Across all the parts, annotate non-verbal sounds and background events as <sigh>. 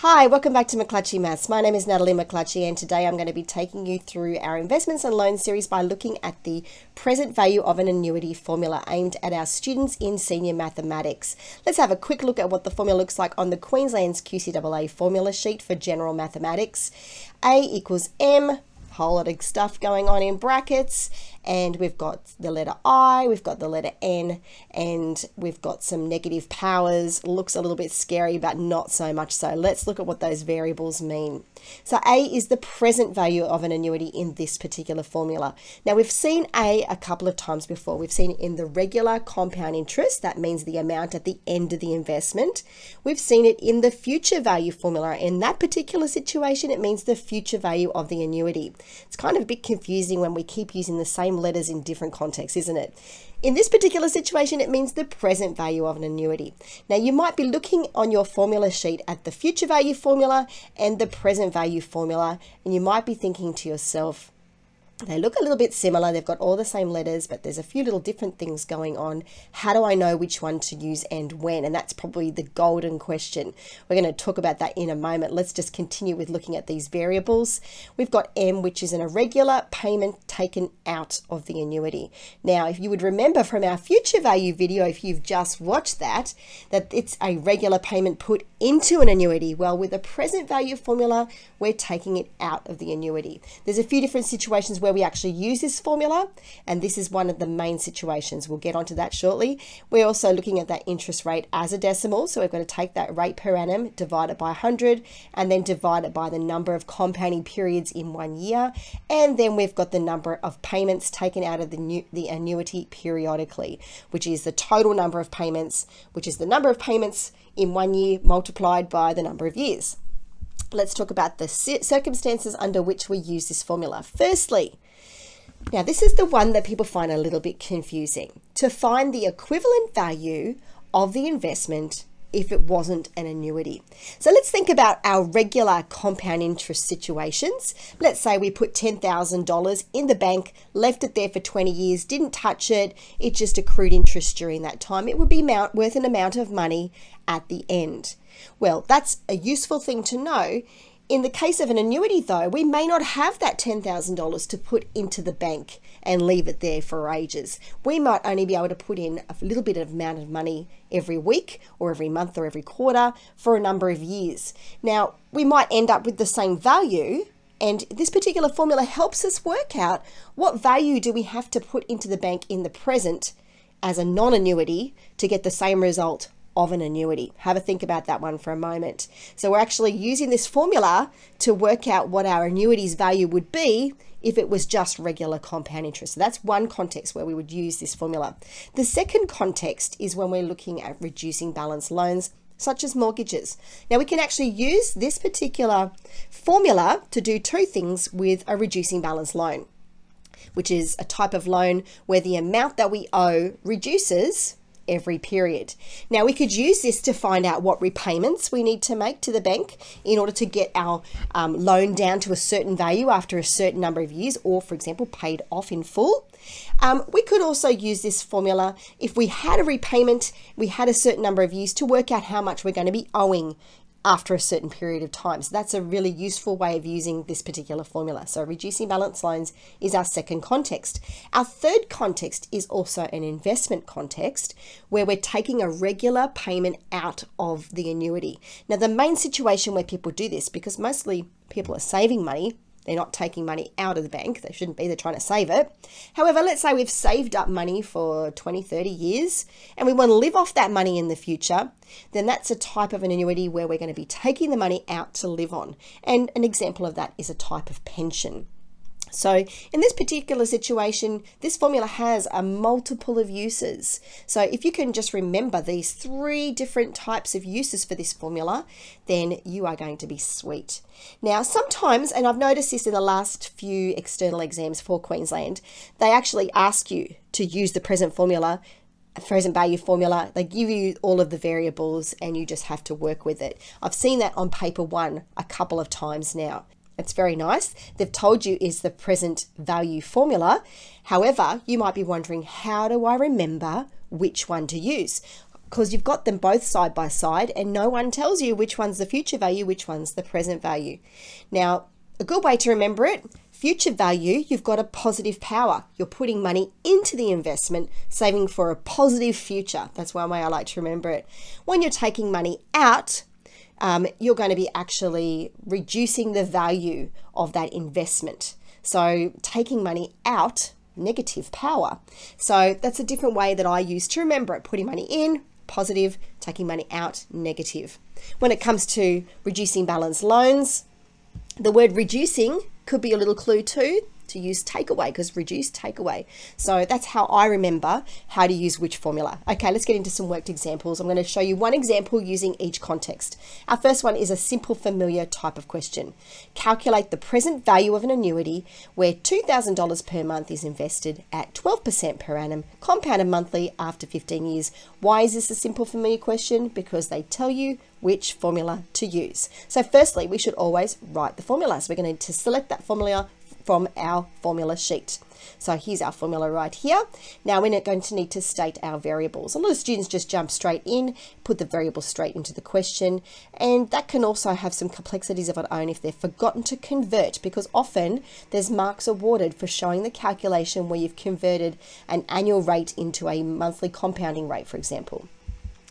Hi, welcome back to McClatchey Maths. My name is Natalie McClatchey, and today I'm going to be taking you through our investments and loans series by looking at the present value of an annuity formula aimed at our students in senior mathematics. Let's have a quick look at what the formula looks like on the Queensland's QCAA formula sheet for general mathematics. A equals M whole lot of stuff going on in brackets and we've got the letter I, we've got the letter N, and we've got some negative powers. Looks a little bit scary, but not so much so. Let's look at what those variables mean. So A is the present value of an annuity in this particular formula. Now we've seen A a couple of times before. We've seen it in the regular compound interest, that means the amount at the end of the investment. We've seen it in the future value formula. In that particular situation, it means the future value of the annuity. It's kind of a bit confusing when we keep using the same letters in different contexts, isn't it? In this particular situation, it means the present value of an annuity. Now, you might be looking on your formula sheet at the future value formula and the present value formula, and you might be thinking to yourself, they look a little bit similar. They've got all the same letters, but there's a few little different things going on. How do I know which one to use and when? And that's probably the golden question. We're going to talk about that in a moment. Let's just continue with looking at these variables. We've got M, which is an irregular payment taken out of the annuity. Now, if you would remember from our future value video, if you've just watched that, that it's a regular payment put into an annuity. Well, with a present value formula, we're taking it out of the annuity. There's a few different situations where we actually use this formula, and this is one of the main situations. We'll get onto that shortly. We're also looking at that interest rate as a decimal, so we're going to take that rate per annum, divide it by 100, and then divide it by the number of compounding periods in one year, and then we've got the number of payments taken out of the, new, the annuity periodically, which is the total number of payments, which is the number of payments in one year multiplied by the number of years let's talk about the circumstances under which we use this formula. Firstly, now this is the one that people find a little bit confusing. To find the equivalent value of the investment if it wasn't an annuity. So let's think about our regular compound interest situations. Let's say we put $10,000 in the bank, left it there for 20 years, didn't touch it, it just accrued interest during that time. It would be worth an amount of money at the end. Well, that's a useful thing to know in the case of an annuity, though, we may not have that $10,000 to put into the bank and leave it there for ages. We might only be able to put in a little bit of amount of money every week or every month or every quarter for a number of years. Now, we might end up with the same value, and this particular formula helps us work out what value do we have to put into the bank in the present as a non annuity to get the same result of an annuity. Have a think about that one for a moment. So we're actually using this formula to work out what our annuity's value would be if it was just regular compound interest. So that's one context where we would use this formula. The second context is when we're looking at reducing balance loans such as mortgages. Now we can actually use this particular formula to do two things with a reducing balance loan, which is a type of loan where the amount that we owe reduces every period. Now we could use this to find out what repayments we need to make to the bank in order to get our um, loan down to a certain value after a certain number of years or for example paid off in full. Um, we could also use this formula if we had a repayment, we had a certain number of years to work out how much we're going to be owing after a certain period of time. So that's a really useful way of using this particular formula. So reducing balance loans is our second context. Our third context is also an investment context where we're taking a regular payment out of the annuity. Now the main situation where people do this, because mostly people are saving money, they're not taking money out of the bank. They shouldn't be. They're trying to save it. However, let's say we've saved up money for 20, 30 years and we want to live off that money in the future. Then that's a type of an annuity where we're going to be taking the money out to live on. And an example of that is a type of pension. So in this particular situation, this formula has a multiple of uses. So if you can just remember these three different types of uses for this formula, then you are going to be sweet. Now, sometimes, and I've noticed this in the last few external exams for Queensland, they actually ask you to use the present formula present value formula. They give you all of the variables and you just have to work with it. I've seen that on paper one a couple of times now. It's very nice. They've told you is the present value formula. However, you might be wondering, how do I remember which one to use? because you've got them both side by side and no one tells you which one's the future value, which one's the present value. Now, a good way to remember it future value, you've got a positive power. You're putting money into the investment, saving for a positive future. That's one way I like to remember it. When you're taking money out, um, you're going to be actually reducing the value of that investment. So, taking money out, negative power. So, that's a different way that I use to remember it putting money in, positive, taking money out, negative. When it comes to reducing balance loans, the word reducing could be a little clue too to use takeaway because reduce takeaway. So that's how I remember how to use which formula. Okay, let's get into some worked examples. I'm going to show you one example using each context. Our first one is a simple familiar type of question. Calculate the present value of an annuity where $2,000 per month is invested at 12% per annum, compounded monthly after 15 years. Why is this a simple familiar question? Because they tell you which formula to use. So firstly, we should always write the formula. So we're going to select that formula from our formula sheet. So here's our formula right here. Now we're not going to need to state our variables. A lot of students just jump straight in, put the variable straight into the question, and that can also have some complexities of its own if they've forgotten to convert because often there's marks awarded for showing the calculation where you've converted an annual rate into a monthly compounding rate, for example.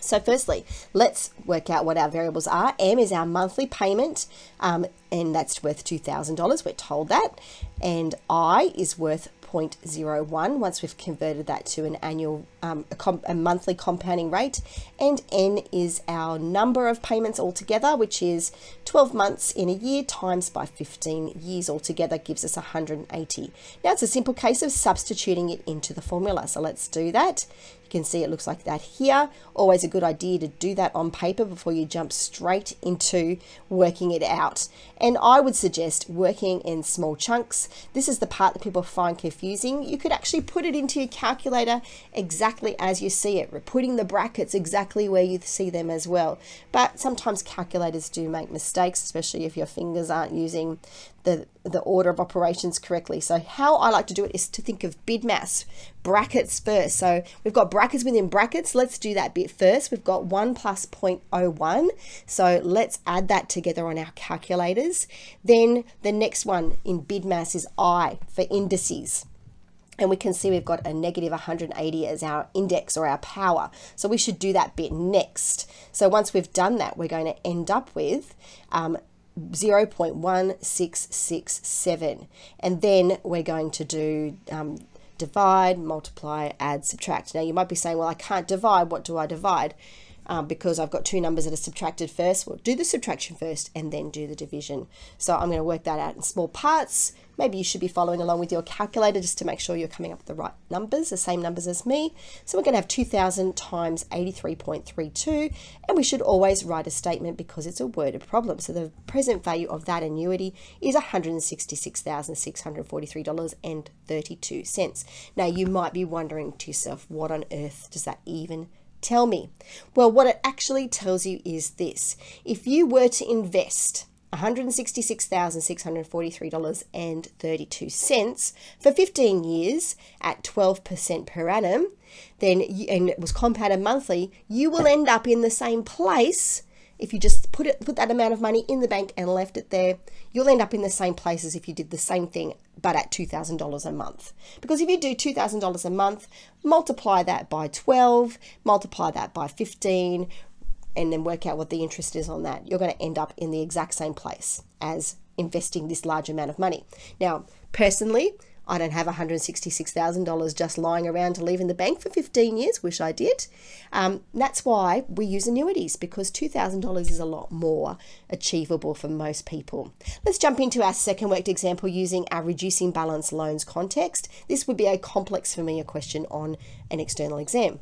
So firstly, let's work out what our variables are. M is our monthly payment, um, and that's worth $2,000. We're told that. And I is worth 0.01 once we've converted that to an annual, um, a, a, monthly compounding rate. And N is our number of payments altogether, which is 12 months in a year times by 15 years altogether gives us 180. Now it's a simple case of substituting it into the formula. So let's do that. You can see it looks like that here. Always a good idea to do that on paper before you jump straight into working it out. And I would suggest working in small chunks. This is the part that people find confusing. You could actually put it into your calculator exactly as you see it, putting the brackets exactly where you see them as well. But sometimes calculators do make mistakes, especially if your fingers aren't using the, the order of operations correctly. So how I like to do it is to think of BIDMAS, brackets first. So we've got brackets within brackets. Let's do that bit first. We've got 1 plus 0.01. So let's add that together on our calculators. Then the next one in BIDMAS is I for indices and we can see we've got a negative 180 as our index or our power. So we should do that bit next. So once we've done that, we're going to end up with um, 0.1667. And then we're going to do um, divide, multiply, add, subtract. Now you might be saying, well, I can't divide. What do I divide? Um, because I've got two numbers that are subtracted first. We'll do the subtraction first and then do the division. So I'm going to work that out in small parts. Maybe you should be following along with your calculator just to make sure you're coming up with the right numbers, the same numbers as me. So we're going to have 2000 times 83.32 and we should always write a statement because it's a worded problem. So the present value of that annuity is $166,643.32. Now you might be wondering to yourself, what on earth does that even tell me? Well, what it actually tells you is this. If you were to invest $166,643.32 for 15 years at 12% per annum, then and it was compounded monthly, you will end up in the same place if you just put it put that amount of money in the bank and left it there, you'll end up in the same place as if you did the same thing but at $2,000 a month. Because if you do $2,000 a month, multiply that by 12, multiply that by 15, and then work out what the interest is on that, you're going to end up in the exact same place as investing this large amount of money. Now, personally, I don't have $166,000 just lying around to leave in the bank for 15 years. Wish I did. Um, that's why we use annuities because $2,000 is a lot more achievable for most people. Let's jump into our second worked example using our reducing balance loans context. This would be a complex familiar question on an external exam.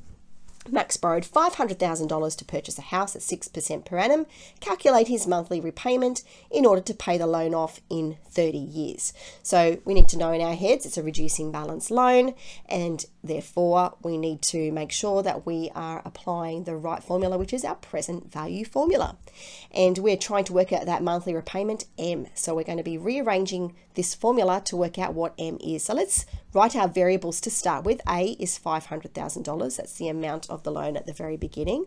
Max borrowed $500,000 to purchase a house at 6% per annum. Calculate his monthly repayment in order to pay the loan off in 30 years. So we need to know in our heads it's a reducing balance loan, and therefore we need to make sure that we are applying the right formula, which is our present value formula. And we're trying to work out that monthly repayment M. So we're going to be rearranging this formula to work out what M is. So let's write our variables to start with. A is $500,000. That's the amount of the loan at the very beginning.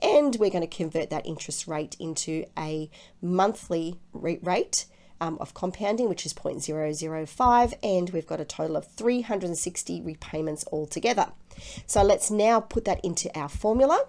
And we're going to convert that interest rate into a monthly rate um, of compounding, which is 0.005, and we've got a total of 360 repayments altogether. So let's now put that into our formula,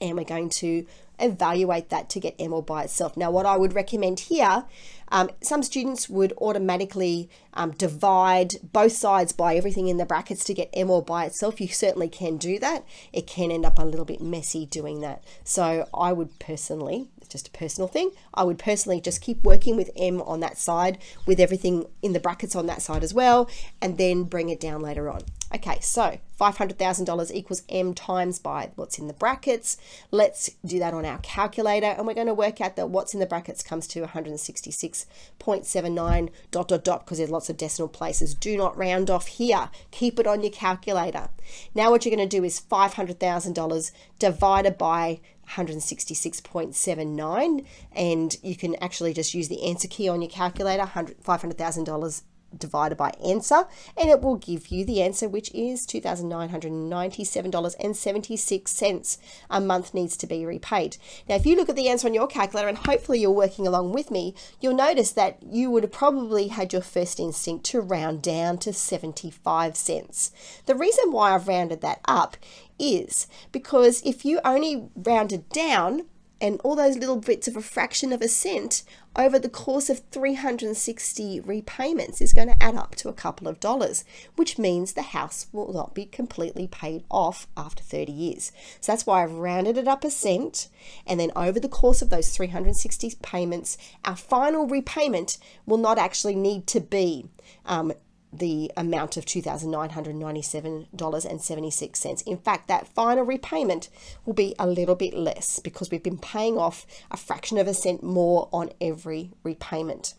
and we're going to evaluate that to get M all by itself. Now, what I would recommend here, um, some students would automatically um, divide both sides by everything in the brackets to get M all by itself. You certainly can do that. It can end up a little bit messy doing that. So I would personally, just a personal thing, I would personally just keep working with M on that side with everything in the brackets on that side as well, and then bring it down later on. Okay, so $500,000 equals M times by what's in the brackets. Let's do that on our calculator and we're going to work out that what's in the brackets comes to 166.79 dot dot dot because there's lots of decimal places. Do not round off here. Keep it on your calculator. Now what you're going to do is $500,000 divided by 166.79 and you can actually just use the answer key on your calculator $500,000 divided by answer and it will give you the answer which is $2,997.76 a month needs to be repaid. Now if you look at the answer on your calculator and hopefully you're working along with me you'll notice that you would have probably had your first instinct to round down to 75 cents. The reason why I've rounded that up is because if you only rounded down and all those little bits of a fraction of a cent over the course of 360 repayments is going to add up to a couple of dollars, which means the house will not be completely paid off after 30 years. So that's why I've rounded it up a cent. And then over the course of those 360 payments, our final repayment will not actually need to be um, the amount of $2,997.76. In fact, that final repayment will be a little bit less because we've been paying off a fraction of a cent more on every repayment.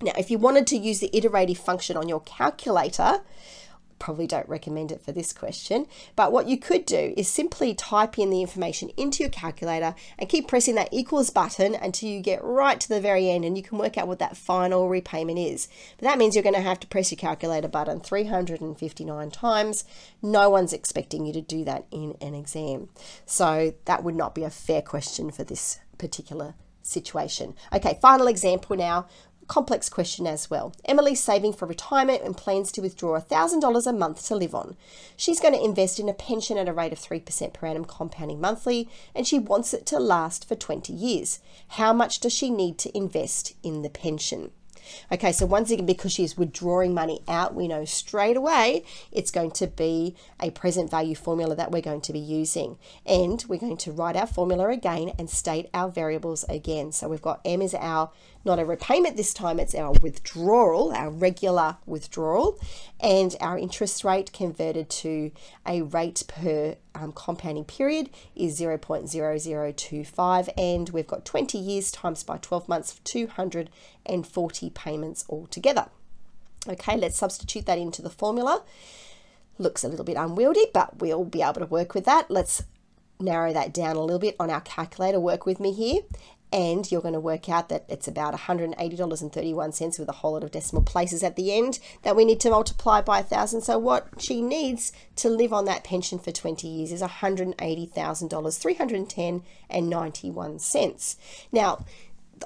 Now, if you wanted to use the iterative function on your calculator, probably don't recommend it for this question. But what you could do is simply type in the information into your calculator and keep pressing that equals button until you get right to the very end and you can work out what that final repayment is. But that means you're going to have to press your calculator button 359 times. No one's expecting you to do that in an exam. So that would not be a fair question for this particular situation. Okay, final example now complex question as well. Emily's saving for retirement and plans to withdraw $1,000 a month to live on. She's going to invest in a pension at a rate of 3% per annum compounding monthly, and she wants it to last for 20 years. How much does she need to invest in the pension? Okay, so once again, because she's withdrawing money out, we know straight away it's going to be a present value formula that we're going to be using. And we're going to write our formula again and state our variables again. So we've got M is our, not a repayment this time, it's our withdrawal, our regular withdrawal, and our interest rate converted to a rate per um, compounding period is 0.0025 and we've got 20 years times by 12 months 240 payments altogether. Okay, let's substitute that into the formula. Looks a little bit unwieldy, but we'll be able to work with that. Let's narrow that down a little bit on our calculator. Work with me here and you're going to work out that it's about $180.31 with a whole lot of decimal places at the end that we need to multiply by a thousand. So what she needs to live on that pension for 20 years is $180,000, 310 and 91. Now,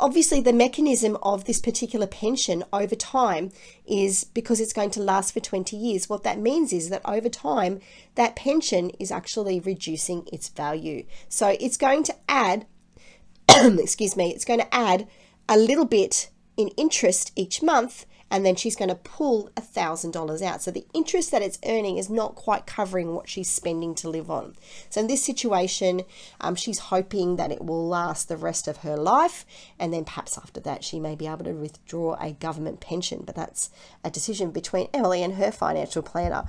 obviously the mechanism of this particular pension over time is because it's going to last for 20 years what that means is that over time that pension is actually reducing its value so it's going to add <coughs> excuse me, it's going to add a little bit in interest each month and then she's going to pull a thousand dollars out. So the interest that it's earning is not quite covering what she's spending to live on. So in this situation, um, she's hoping that it will last the rest of her life, and then perhaps after that she may be able to withdraw a government pension. But that's a decision between Emily and her financial planner.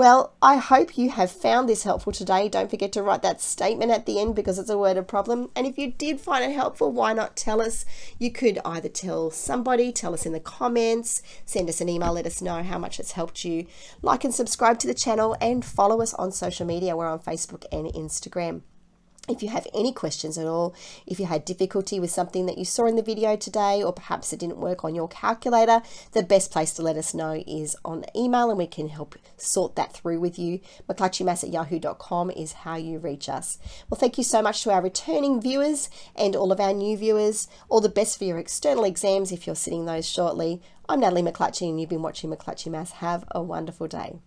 Well, I hope you have found this helpful today. Don't forget to write that statement at the end because it's a worded problem. And if you did find it helpful, why not tell us? You could either tell somebody, tell us in the comments, send us an email, let us know how much it's helped you. Like and subscribe to the channel and follow us on social media. We're on Facebook and Instagram. If you have any questions at all, if you had difficulty with something that you saw in the video today, or perhaps it didn't work on your calculator, the best place to let us know is on email and we can help sort that through with you. McClatcheyMaths at yahoo.com is how you reach us. Well, thank you so much to our returning viewers and all of our new viewers. All the best for your external exams if you're sitting those shortly. I'm Natalie McClatchey and you've been watching McClatchey Maths. Have a wonderful day.